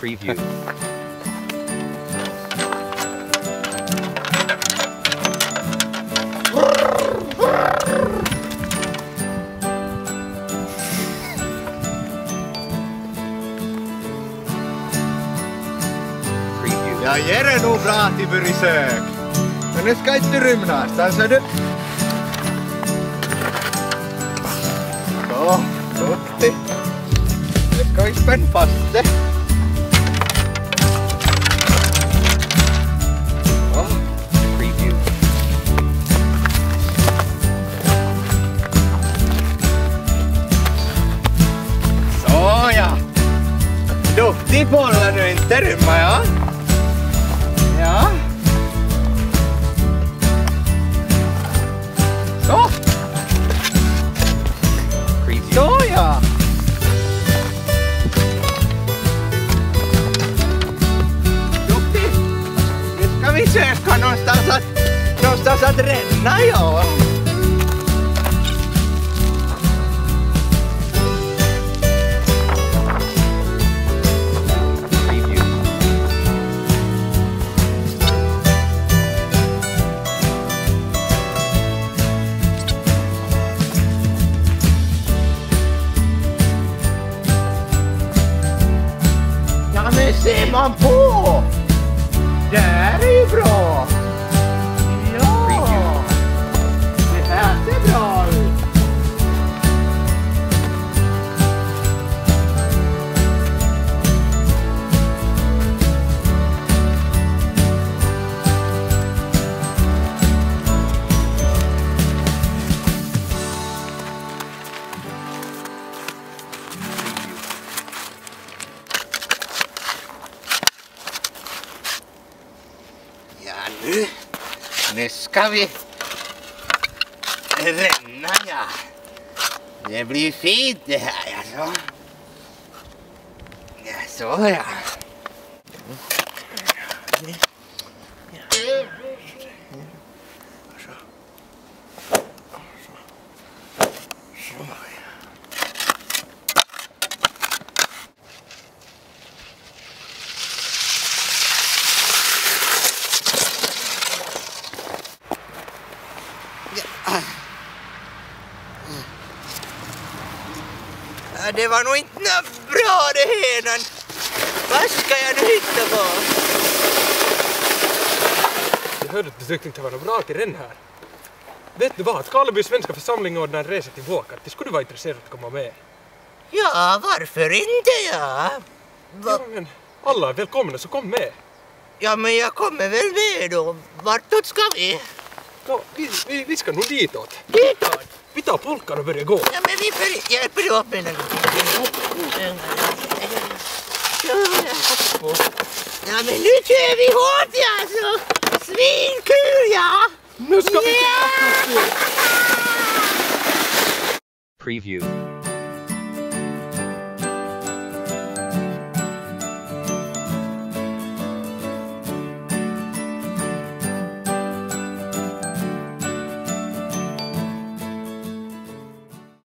preview. Ja här är nog bra till besök. Men det ska inte rymnas, där ser du. Så, duktig. Det ska. Duktig bolla nu inte rymma ja. Ja. Så, så ja. Duktig. Nu ska vi söka någonstans att, någonstans att ränna ja. Ser man på! Det här är ju bra! Ja nu, nu ska vi ränna ja. Det blir fint det här ja. Så. Ja, så ja. Så, ja. Det var nog inte bra det henan. Vad ska jag nu hitta på? Jag hörde att du tyckte inte det var något bra till den här. Vet du vad? Karleby svenska församling ordnar en resa till Vuokatti. Skulle du vara intresserad att komma med? Ja, varför inte ja? Va? Ja, men alla är välkomna, så kom med. Ja, men jag kommer väl med då. Vartåt ska vi? Ja, vi, vi, vi ska nog ditåt. Ditåt? Vi tar polkan och börjar gå. Ja, men vi börjar... Hjälper du upp med den? Ja, men nu kör vi hårt ja, så svinkul ja! Nu ska vi Ja! Preview.